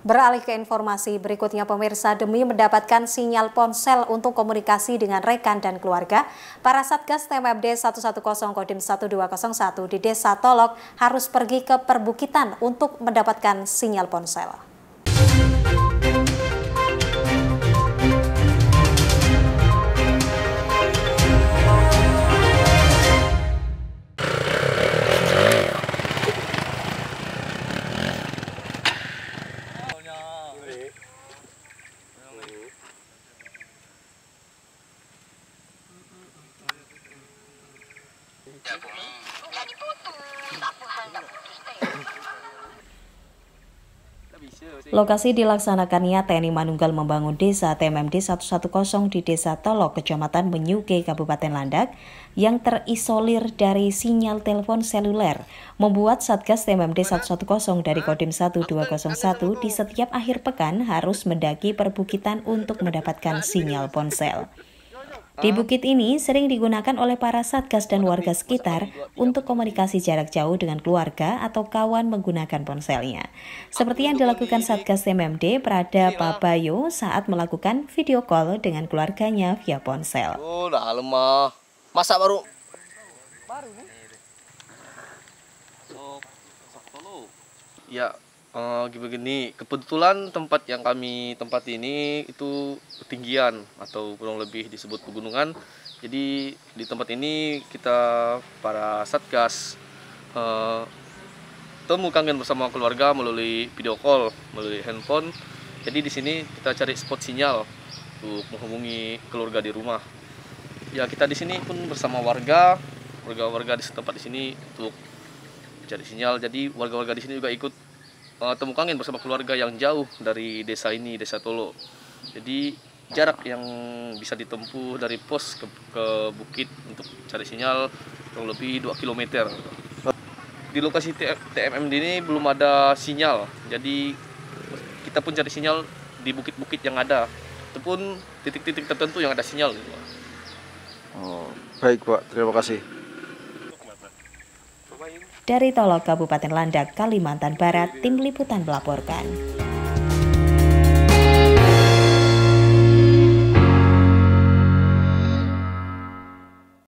Beralih ke informasi berikutnya pemirsa demi mendapatkan sinyal ponsel untuk komunikasi dengan rekan dan keluarga, para Satgas TMFD 110 Kodim 1201 di Desa Tolok harus pergi ke perbukitan untuk mendapatkan sinyal ponsel. Lokasi dilaksanakannya TNI Manunggal membangun desa TMMD 110 di Desa Tolok, Kecamatan Menyuke, Kabupaten Landak, yang terisolir dari sinyal telepon seluler, membuat Satgas TMMD 110 dari Kodim 1201 di setiap akhir pekan harus mendaki perbukitan untuk mendapatkan sinyal ponsel. Di bukit ini sering digunakan oleh para satgas dan warga sekitar untuk komunikasi jarak jauh dengan keluarga atau kawan menggunakan ponselnya. Seperti yang dilakukan Satgas MMD Prada Pabayo saat melakukan video call dengan keluarganya via ponsel. Oh, lemah. Masa baru? Baru. Ya, uh, begini kebetulan tempat yang kami tempat ini itu ketinggian atau kurang lebih disebut pegunungan. Jadi di tempat ini kita para satgas uh, temu kangen bersama keluarga melalui video call melalui handphone. Jadi di sini kita cari spot sinyal untuk menghubungi keluarga di rumah. Ya kita di sini pun bersama warga warga-warga di tempat di sini untuk cari sinyal. Jadi warga-warga di sini juga ikut uh, temu kangen bersama keluarga yang jauh dari desa ini, desa Tolo. Jadi jarak yang bisa ditempuh dari pos ke, ke bukit untuk cari sinyal kurang lebih 2 km. Di lokasi TMMD ini belum ada sinyal, jadi kita pun cari sinyal di bukit-bukit yang ada. Itu pun titik-titik tertentu yang ada sinyal. Oh, baik Pak, terima kasih. Dari Tolok Kabupaten Landak, Kalimantan Barat, tim liputan melaporkan.